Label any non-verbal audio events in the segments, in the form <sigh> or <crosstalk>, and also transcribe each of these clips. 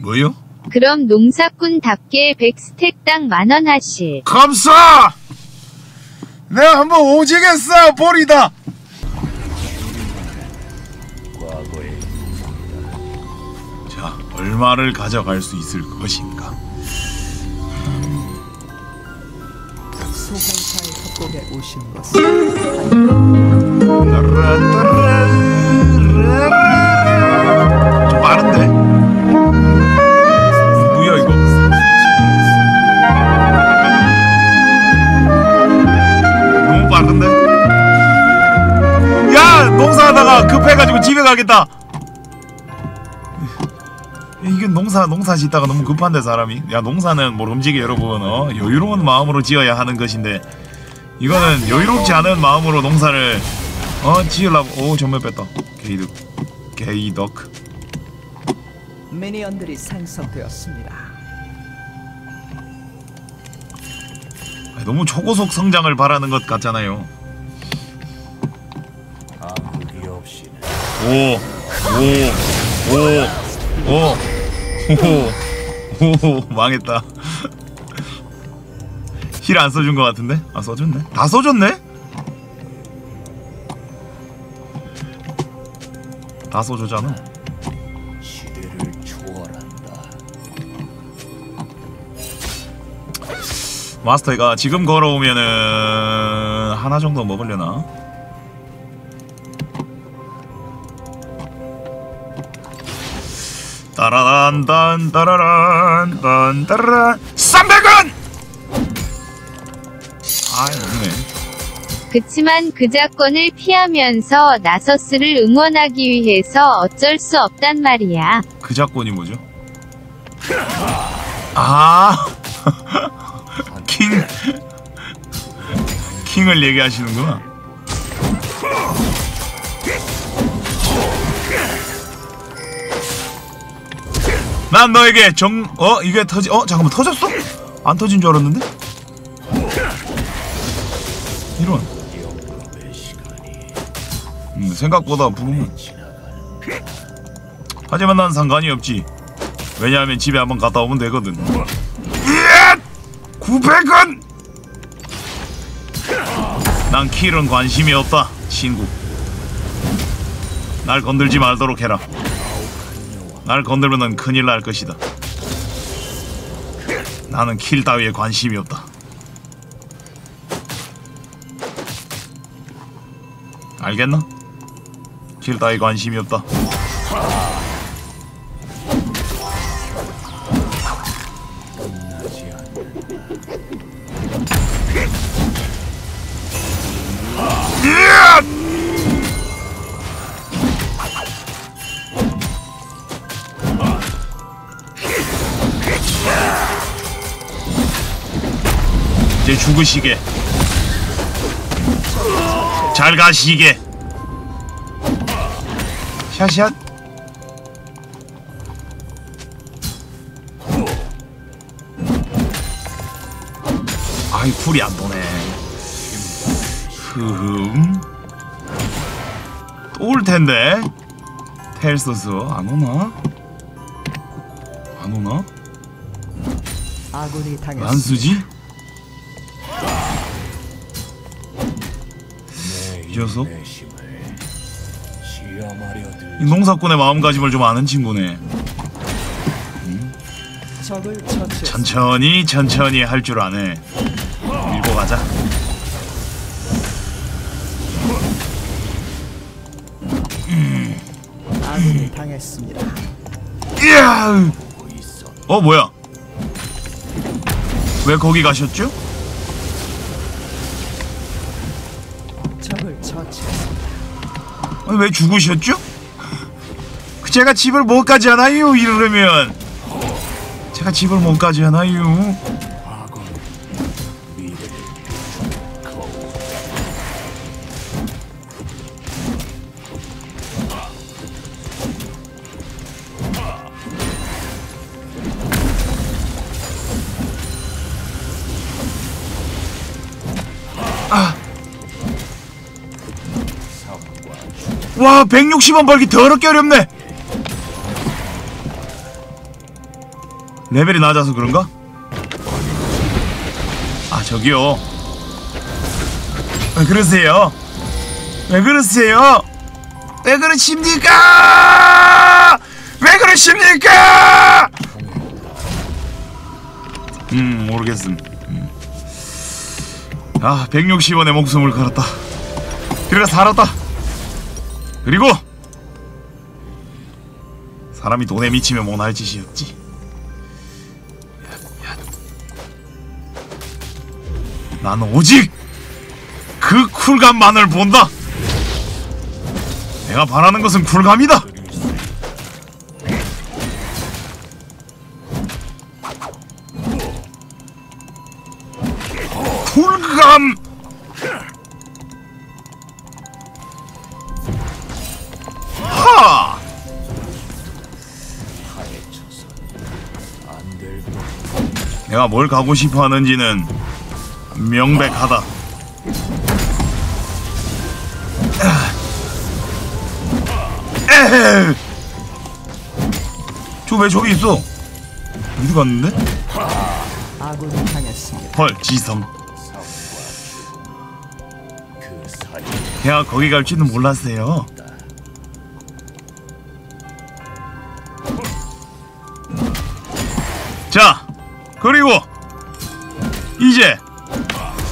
뭐요? 그럼 농사꾼답게 100스택당 만원 하실. 감사! 내가 한번 오지게 쌓아버리다! 자, 얼마를 가져갈 수 있을 것인가? 소환사의 협곡에 오신 것을 농사하다가 급해가지고 집에 가겠다! 이게 농사 농사 짓다가 너무 급한데 사람이. 야 농사는 모름지기 여러분. 어? 여유로운 마음으로 지어야 하는 것인데 이거는 여유롭지 않은 마음으로 농사를 어 지으려고. 오 전멸 뺐다. 게이득 게이덕. 미니언들이 생성되었습니다. 아니, 너무 초고속 성장을 바라는 것 같잖아요 오오오오오오 망했다 힐 안 써준 것 같은데? 아 써줬네 다 써줬네? 다 써줬잖아. 마스터가 지금 걸어오면은 하나 정도 먹으려나? 따라란 딴 따라란 딴 따라란 300원! 아 없네 그치만 그 작권을 피하면서 나서스를 응원하기 위해서 어쩔 수 없단 말이야. 그 작권이 뭐죠? 아 <laughs> 킹. 킹을 얘기하시는구나. 난 너에게 정, 어? 이게 터지, 어? 잠깐만, 터졌어? 안 터진 줄 알았는데? 이런. 음, 생각보다 부르면. 하지만 난 상관이 없지. 왜냐하면 집에 한번 갔다 오면 되거든. 예! 900원! 난 킬은 관심이 없다, 친구. 날 건들지 말도록 해라. 날 건들면 큰일 날 것이다. 나는 킬 따위에 관심이 없다. 알겠나? 킬 따위 관심이 없다. 죽으시게. 잘 가시게. 샷샷. 아이 쿨이 안 도네. 흠. 또 올 텐데. 텔소스 안 오나? 안 오나? 아군이 왜 당했습니다. 안 쓰지? 내이 농사꾼의 마음가짐을 좀 아는 친구네. 천천히 천천히 할 줄 아네. 밀고 가자. 아군이 당했습니다. 이야! 어 뭐야? 왜 거기 가셨죠? 왜 죽으셨죠? 그 제가 집을 못 가지 않아요 이러면 제가 집을 못 가지 않아요 와 160원 벌기 더럽게 어렵네 레벨이 낮아서 그런가? 아 저기요 왜 그러세요? 왜 그러세요? 왜 그러십니까? 왜 그러십니까? 음 모르겠음 음. 아 160원의 목숨을 걸었다 그래 살았다 그리고 사람이 돈에 미치면 못할 짓이었지 나는 오직 그 쿨감만을 본다. 내가 바라는 것은 쿨감이다. 내가 뭘 가고 싶어 하는지는 명백하다. 저왜 저기 있어? 어디 갔는데? 헐, 지성. 내가 거기 갈 줄은 몰랐어요. 그리고 이제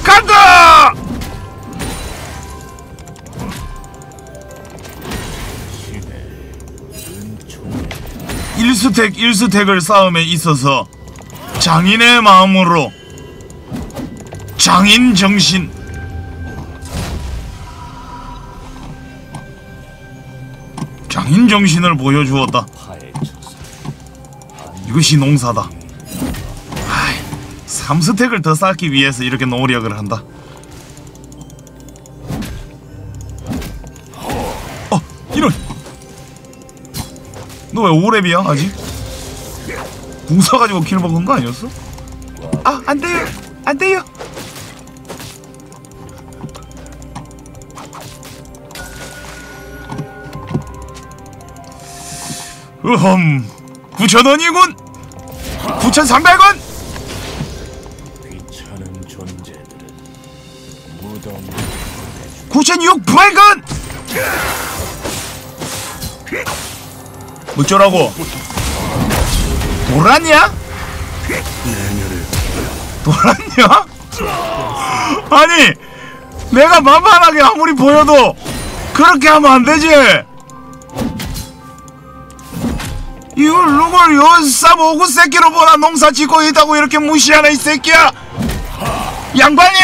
간다! 은총에 1스택 1스택을 싸움에 있어서 장인의 마음으로 장인 정신 장인 정신을 보여주었다. 이것이 농사다. 아이, 3스택을 더 쌓기 위해서 이렇게 노력을 한다. 어, 이런. 너 왜 5렙이야, 아직? 궁 써가지고 킬 먹은 거 아니었어? 아, 안 돼요. 안 돼요. 으흠, 9,000원이군! 9,300원! 9,600원! 어쩌라고? 돌았냐? 돌았냐? 아니, 내가 만만하게 아무리 보여도 그렇게 하면 안 되지! 이걸 누굴 요쌈 오구 새끼로 보나 농사 짓고 있다고 이렇게 무시하나 이 새끼야! 양반이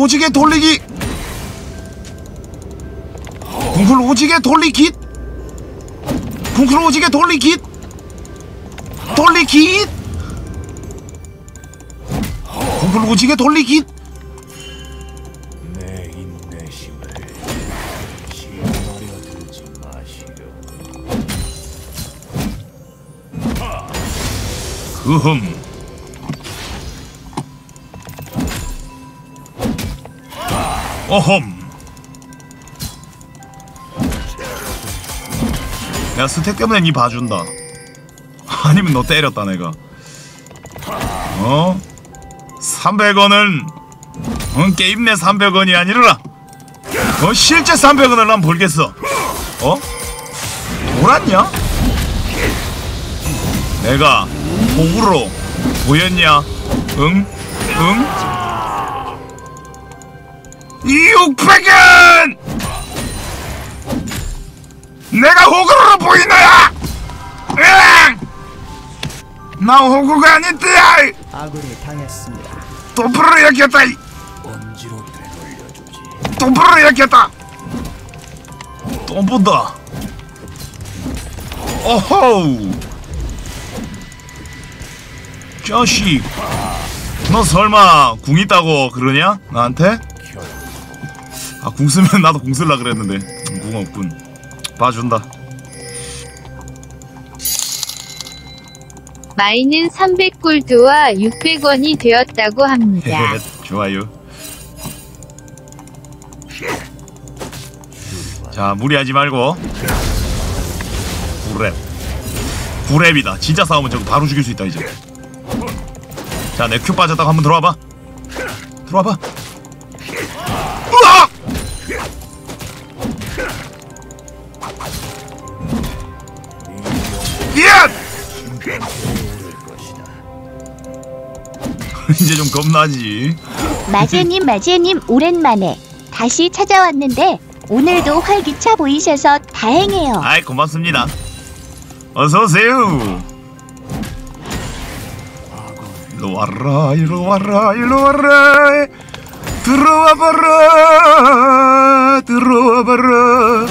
오지게 돌리기. 궁쿨 오지게 돌리기. 궁쿨 오지게 돌리기. 돌리기. 궁쿨 오지게 돌리기. 그흠 어험 내가 스택 때문에 니 봐준다 아니면 너 때렸다 내가 어? 300원은 응, 게임 내 300원이 아니라 어 실제 300원을 난 벌겠어 어? 돌았냐? 내가 호구로 보였냐? 응? 응? 600원! 내가 호구로 보이너야! 응! 나 호구가 아닌데야! 아군이 당했습니다. 똥프로 약했다! 이. 먼지로 되돌려주지. 똥프로 약했다! 똥보다 어허우 자식 너 설마 궁 있다고 그러냐? 나한테? 결아궁 쓰면 <laughs> 나도 궁 쓸라 그랬는데. 음, 궁 없군. 봐준다. 마이는 300골드와 600원이 되었다고 합니다. <laughs> 좋아요. 자 무리하지 말고. 구랩. 구랩이다. 진짜 싸우면 저거 바로 죽일 수 있다 이제. 자내 큐 빠졌다가 한번 들어와봐. 들어와봐. 으악! 예! <laughs> 이제 좀 겁나지 마제님, 마제님, 오랜만에. 다시 찾아왔는데 오늘도 활기차 보이셔서 다행이에요. 아이 고맙습니다. 어서 오세요. 일로 와라 일로 와라 일로 와라. 들어와 봐라 들어와 봐라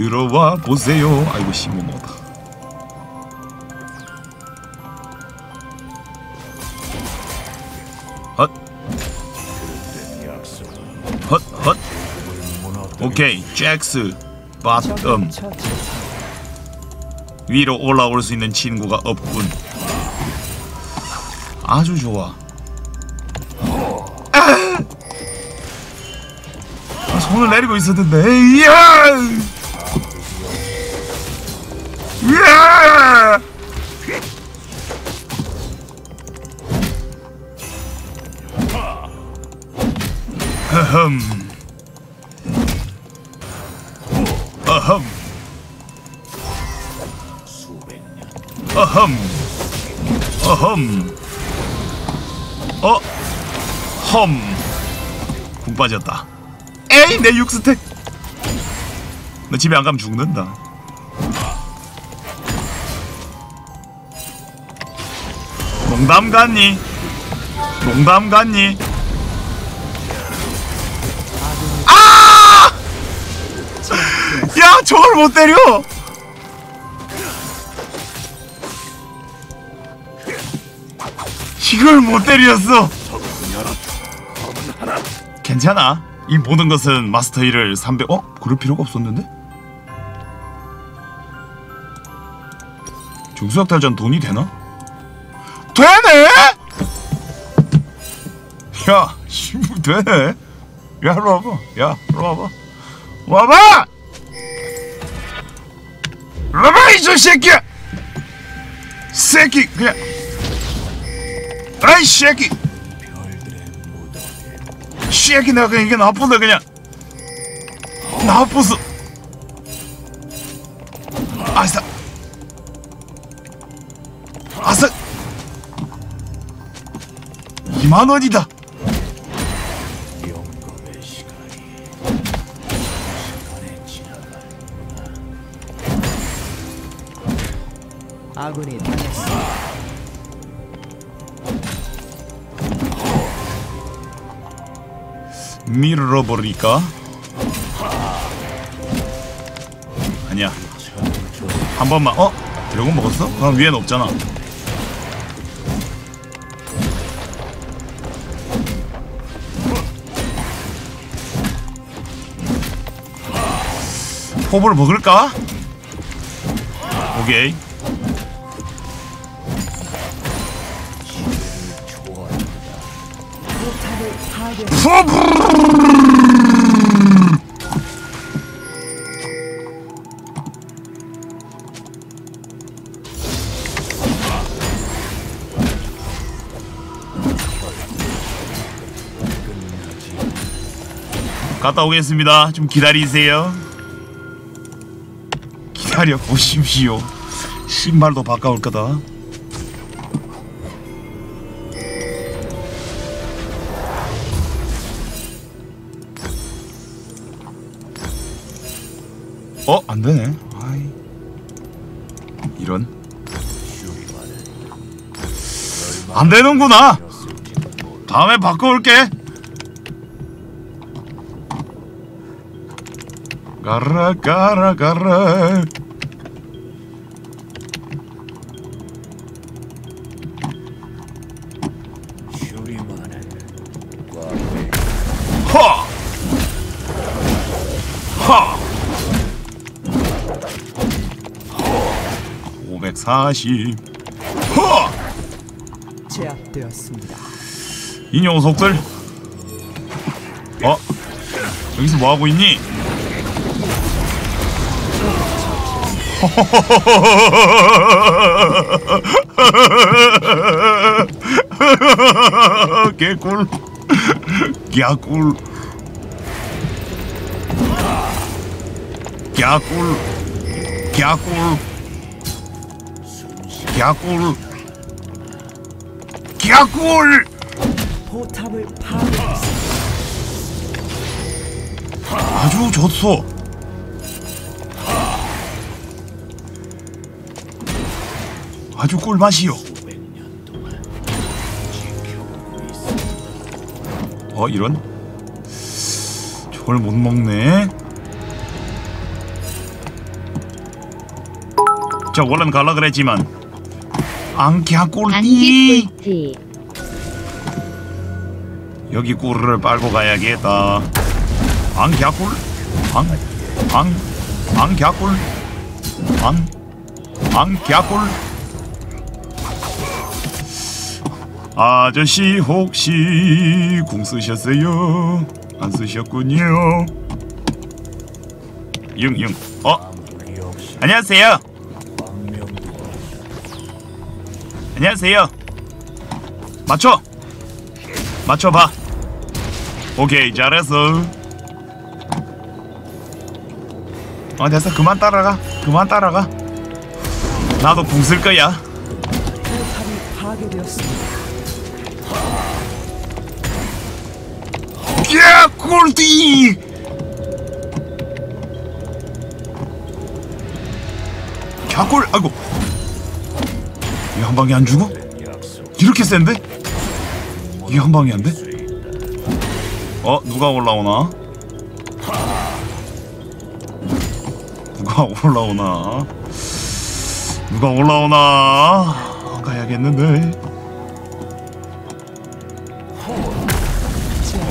들어와 보세요 아이고 씹어 먹었다. 오케이, 잭스, 바텀. 위로 올라올 수 있는 친구가 없군. 아주 좋아. 아! 아, 손을 내리고 있었는데, 이야! 수백 년 어흠 어흠 어 험. 궁 빠졌다 에이 내 육스택 너 집에 안 가면 죽는다 농담 같니 농담 같니 아! 야 저걸 못 때려 이걸 못 때렸어. 괜찮아. 이 모든 것은 마스터 1을 300. 어? 그럴 필요가 없었는데? 중수학 탈전 돈이 되나? 야, 씨부 되네. 야, 일로 와봐. 야, 일로 와봐. 와봐! 와봐, 이저 새끼야! 새끼, 그냥. 아이 새끼 새끼 내가 그냥 이게 나쁜데 그냥 나쁘소 아싸 아싸 2만 원이다 아군이 당했습니다. 밀어버릴까 아니야 한 번만 어? 드래곤 먹었어? 그럼 위엔 없잖아 호불 먹을까? 오케이 갔다 오겠습니다. 좀 기다리세요. 기다려 보십시오. 신발도 바꿔올 거다. 어? 안 되네. 아이. 이런. 안 되는구나. 다음에 바꿔올게. 가라 가라 가라. 540. 하! 제압되었습니다. 이 녀석들 어? 여기서 뭐 하고 있니? <laughs> 개꿀 개꿀 개꿀 개꿀 개꿀 개꿀 포탑을 파괴했습니다. 아주 좋소. 아주 꿀맛이요. 어 이런? 저걸 못 먹네. 자 원래는 갈라 그랬지만 안개야 꿀띠 안기 꿀티. 여기 꿀을 빨고 가야겠다. 앙갸꿀, 앙, 앙, 앙갸꿀, 앙, 앙갸꿀. 아저씨 혹시 궁 쓰셨어요? 안 쓰셨군요. 융융. 어 안녕하세요. 안녕하세요. 맞춰. 맞춰봐. 오케이 잘했어. 어 됐어 그만 따라가. 그만 따라가. 나도 궁 쓸 거야. 야 꿀띠. 갸꿀 아이고. 이한 방에 안 죽어? 이렇게 센데? 이게 한 방이 안 돼? 어 누가 올라오나? 누가 올라오나? 누가 올라오나? 가야겠는데.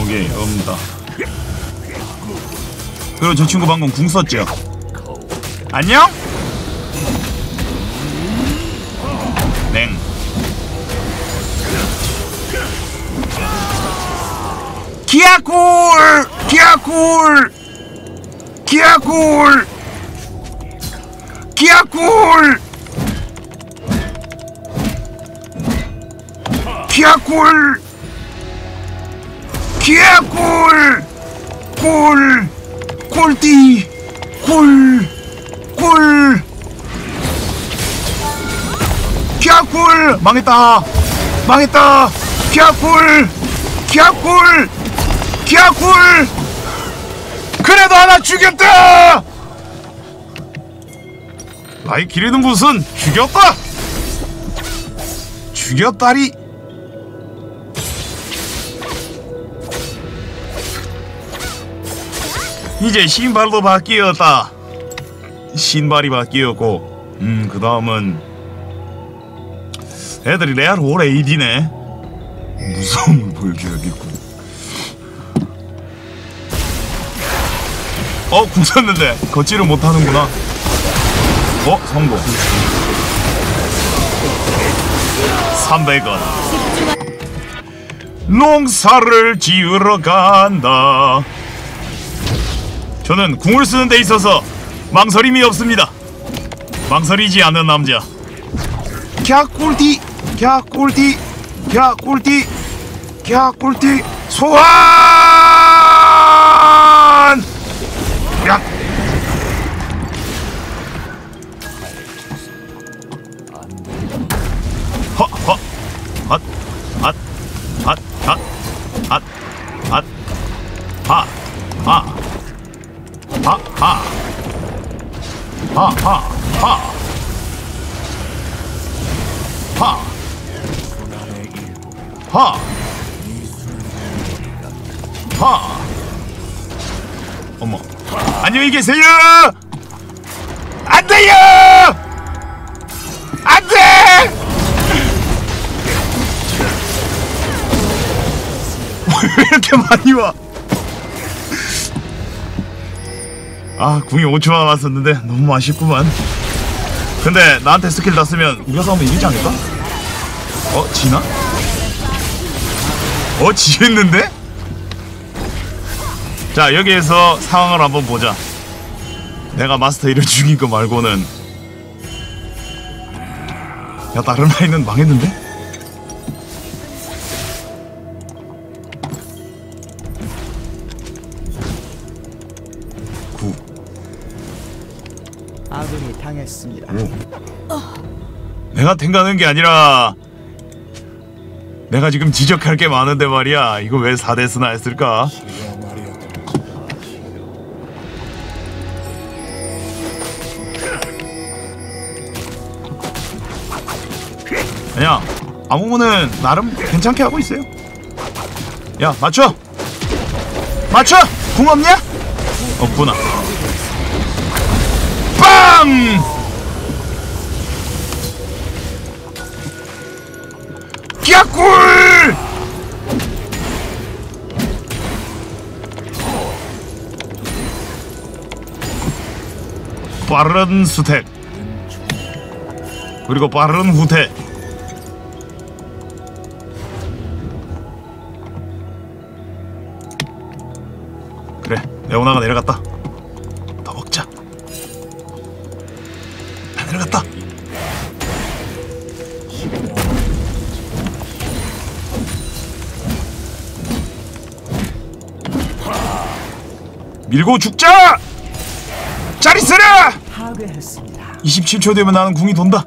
오케이 없다. 그리고 저 친구 방금 궁 썼죠? 안녕? 냉. 기아골! 기아골! 기아골! 기아골! 기아골! 기아골! 골! 골띠! 골! 골! 기아골! 망했다! 망했다! 기아골! 기아골! 기아골! 그래도 하나 죽였다! 나의 기르는 무슨 죽였다! 죽였다리! 이제 신발도 바뀌었다. 신발이 바뀌었고, 음, 그 다음은 애들이 레알 올 AD네. 무서움을 보여줘야겠군. 어, 궁 썼는데 걷지를 못하는구나. 어, 성공. 300원. 농사를 지으러 간다. 저는 궁을 쓰는 데 있어서 망설임이 없습니다. 망설이지 않는 남자. 갸 꿀띠, 갸 꿀띠, 갸 꿀띠, 갸 꿀띠 소환! 야, 허, 허, 핫, 핫, 핫, 핫, 핫, 핫, 하, 하, 하, 하, 하, 하, 하, 하, 하, 하. 어머, 안녕히 계세요. 안 돼요. 안 돼. <laughs> 왜 이렇게 많이 와? 아 궁이 5초 남았었는데 너무 아쉽구만 근데 나한테 스킬 다 쓰면 우리가 싸우면 이기지 않을까? 어? 지나? 어? 지했는데? 자 여기에서 상황을 한번 보자 내가 마스터 1을 죽인 거 말고는 야 다른 라인은 망했는데? 구 아군이 당했습니다. 내가 탱가는 게 아니라 내가 지금 지적할 게 많은데 말이야 이거 왜 4대 스나 했을까? 아니야 아무모는 나름 괜찮게 하고 있어요 야 맞춰 맞춰 궁 없냐? 없구나 빵! 빠른 수택 그리고 빠른 후퇴. 그래 레오나가 내려갔다 밀고 죽자! 자리 쓰라! 파괴했습니다. 27초 되면 나는 궁이 돈다.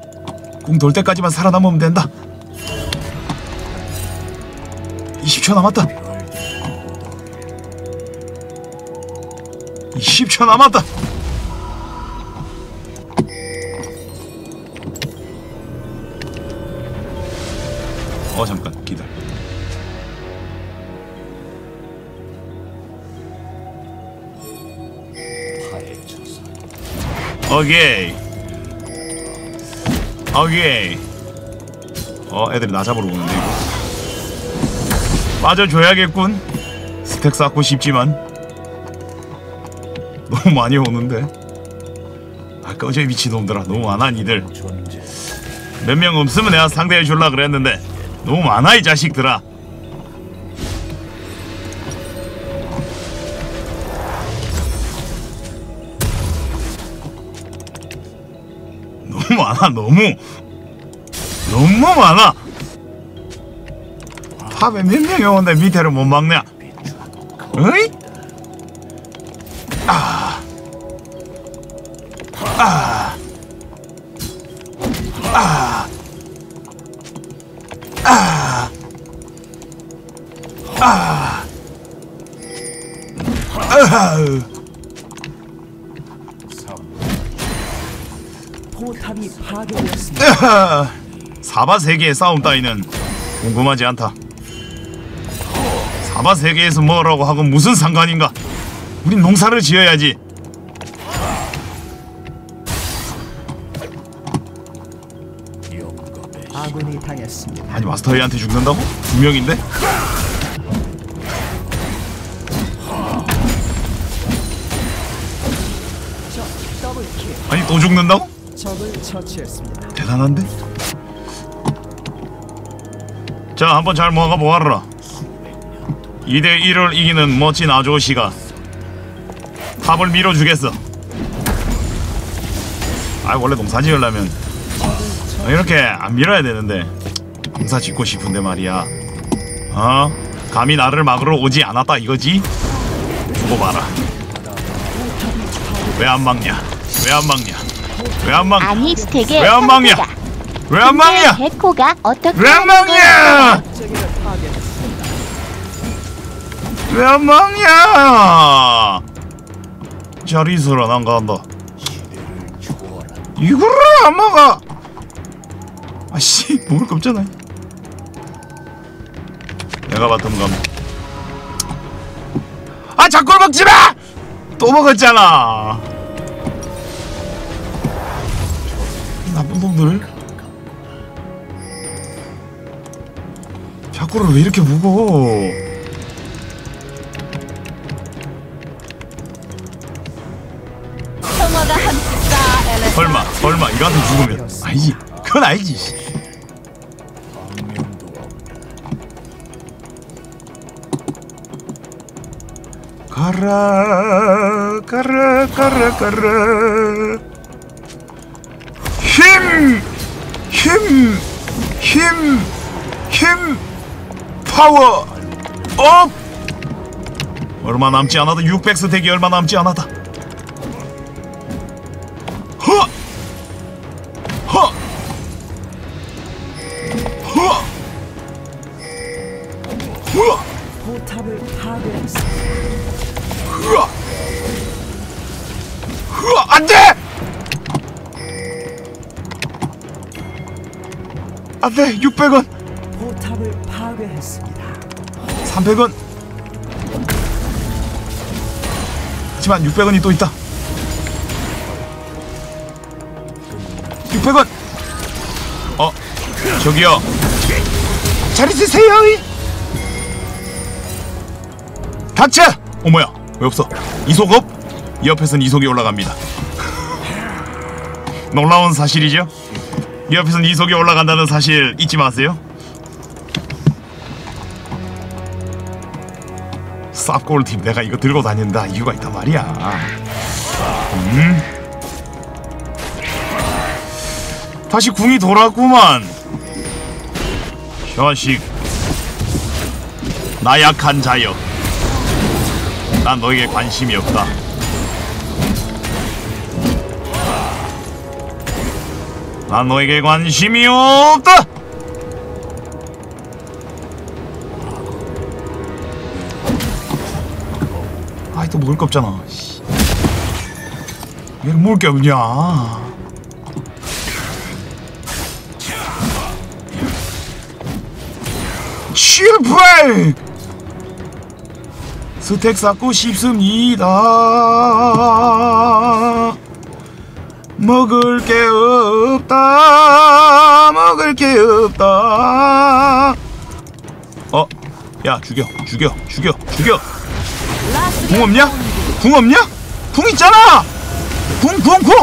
궁 돌 때까지만 살아남으면 된다. 20초 남았다. 20초 남았다. 오케이. 오케이. 어, 애들이 나 잡으러 오는데 이거. 빠져줘야겠군. 스택 쌓고 싶지만 <laughs> 너무 많이 오는데. 아, 꺼져 미친놈들아. 너무 많아 니들. 몇 명 없으면 내가 상대해 줄라 그랬는데 너무 많아 이 자식들아. 많아 너무 너무 많아. 탑에 몇 명이 오는데 밑에를 못 막냐? 어이? 아. 아. 아. 아. 아. 아 <laughs> 사바 세계의 싸움 따위는 궁금하지 않다. 사바 세계에서 뭐라고 하고 무슨 상관인가? 우린 농사를 지어야지. 아군이 당했습니다. 아니 마스터이한테 죽는다고? 두 명인데? 적 더블킬. 아니 또 죽는다고? 적을 처치했습니다. 대단한데? 자 한번 잘 모아가 보아라 2대 1을 이기는 멋진 아저씨가 탑을 밀어주겠어 아 원래 농사 지으려면 이렇게 안 밀어야 되는데 농사 짓고 싶은데 말이야 어? 감히 나를 막으러 오지 않았다 이거지? 두고 봐라 왜 안 막냐 왜 안 막냐 왜안 막냐 아니 스택에 왜안 막냐? 상태가. 왜안 근데 백호가 어떻게 왜안 파괴했습니다. 왜안 막냐? 잘 있어라 난 간다. 시대를 초월한 이거를 안 막아. 아씨 먹을 거 없잖아. 내가 bottom 감. 아 작골 먹지 마. 또 먹었잖아. 놈들. 작골을 왜 이렇게 먹어? 설마 설마 이거 한테 죽으면? 아니지. 그건 아니지. 가라 가라 가라 가라 힘! 힘! 힘! 힘! 파워! 업! 얼마 남지 않아도 600스택이 얼마 남지 않았다 허! 허! 안 돼! 600원! 포탑을 파괴했습니다. 300원! 하지만 600원이 또 있다. 600원! 어, 저기요. 잘 있으세요! 닥쳐! 어, 뭐야? 왜 없어? 이속업? 이 옆에선 이속이 올라갑니다. 놀라운 사실이죠? 이 옆에선 이속이 올라간다는 사실 잊지 마세요. 쌉골팀 내가 이거 들고 다닌다. 이유가 있단 말이야. 음? 다시 궁이 돌아왔구만. 자식. 나약한 자여. 난 너에게 관심이 없다 난 너에게 관심이 없다. 아이 또 먹을 거 없잖아. 씨. 왜 먹을 게 없냐? 실패! 스택 쌓고 싶습니다 먹을 게 없다 먹을 게 없다 어? 야 죽여 죽여 죽여 죽여 궁 없냐? 궁 없냐? 궁 있잖아! 궁, 궁, 궁!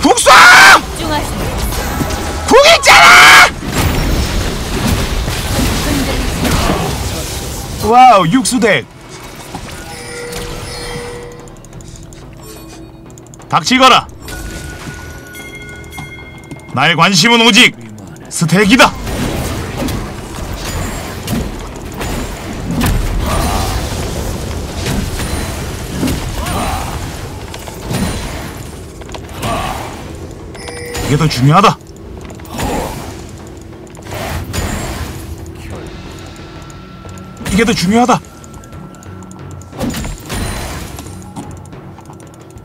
궁 쏴! 궁 있잖아! Wow, 육스택! 닥치거라! 나의 관심은 오직 스택이다! 이게 더 중요하다. 이게 더 중요하다.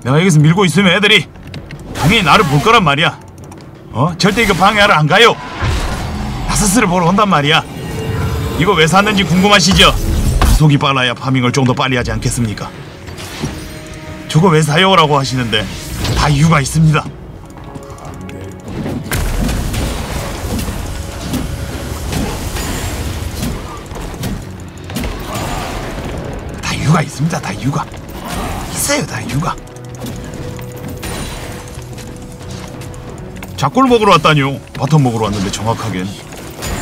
내가 여기서 밀고 있으면 애들이 당연히 나를 볼 거란 말이야. 어? 절대 이거 방해하러 안 가요. 나사스를 보러 온단 말이야. 이거 왜 샀는지 궁금하시죠? 속이 빨라야 파밍을 좀 더 빨리 하지 않겠습니까? 저거 왜 사요? 라고 하시는데 다 이유가 있습니다. 다 이유가 있습니다. 다 이유가 있어요. 다 이유가. 작골 먹으러 왔다니요. bottom 먹으러 왔는데 정확하게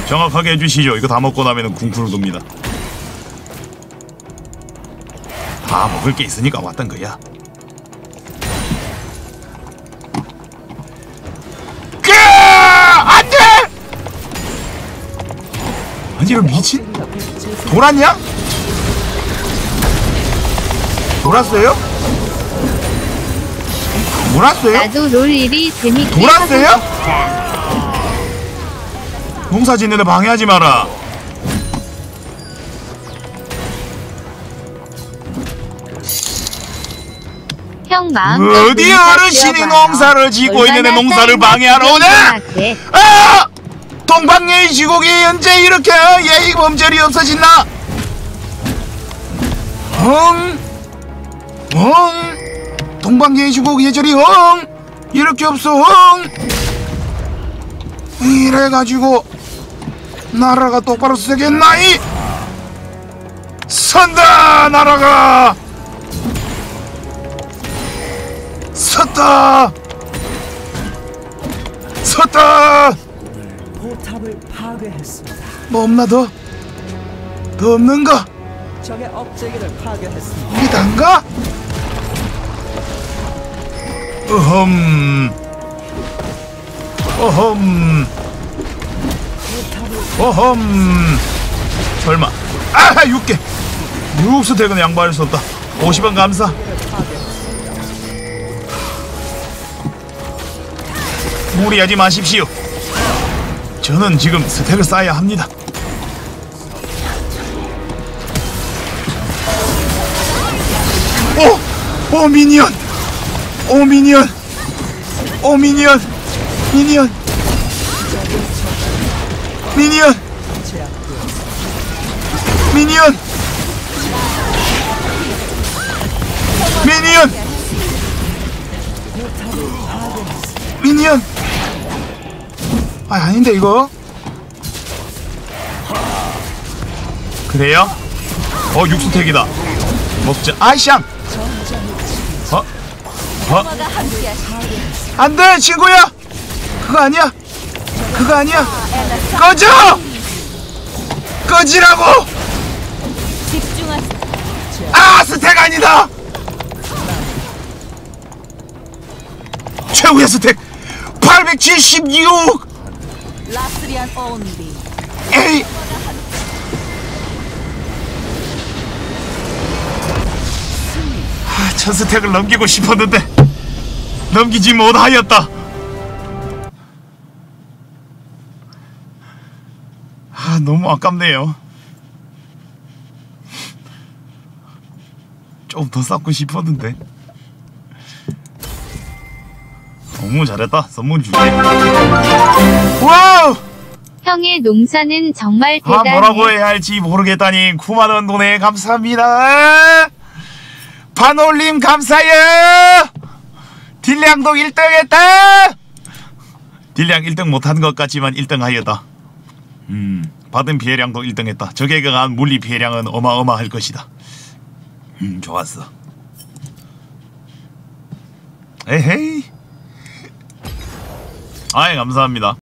정확하게 해주시죠. 이거 다 먹고 나면은 궁풀을 돕니다. 다 먹을 게 있으니까 왔던 거야. 그 안돼! 아니 이거 미친 돌았냐? 돌았어요? 돌았어요? 나도 롤 일이 재밌게 돌았어요? 농사 짓는데 방해하지 마라. 형 마음 어디 어르신이 농사를 짓고 있는데 농사를 방해하러 오냐? 아! 동방예의 지국이 언제 이렇게 예의 범절이 없어졌나? 응? 응? 동방예의 지국 예절이 응? 이렇게 없어 응? 이래가지고 나라가 똑바로 쓰겠나이? 선다 나라가 섰다 섰다 포탑을 파괴했습니다. 뭐 없나 더? 더 없는가? 적의 억제기를 파괴했습니다. 이게 단가? 어흠. 어흠. 어흠. 설마. 아 6개. 육수 퇴근 양보할 수 없다. 50원 감사. 무리하지 마십시오. 저는 지금 스택을 쌓아야 합니다. 오! 오 미니언! 오 미니언! 오 미니언! 미니언! 미니언! 미니언! 미니언! 미니언! 아 아닌데 이거? 그래요? 어 육수택이다 먹자 아이샹 어? 어? 안 돼 친구야! 그거 아니야? 그거 아니야? 꺼져! 꺼지라고! 아 스택 아니다! 최후의 스택! 876 에이! 아, 첫 스택을 넘기고 싶었는데 넘기지 못하였다. 아 너무 아깝네요. 좀 더 쌓고 싶었는데. 너무 잘했다. 선물 줄게. Wow! 형의 농사는 정말 아 대단해. 뭐라고 해야 할지 모르겠다니 9만원 도네 감사합니다 반올림 감사해요 딜량도 1등 했다! 딜량 1등 못한 것 같지만 1등 하였다. 음. 받은 피해량도 1등 했다. 적에 가한 물리 피해량은 어마어마할 것이다. 음 좋았어. 에헤이. 아이 감사합니다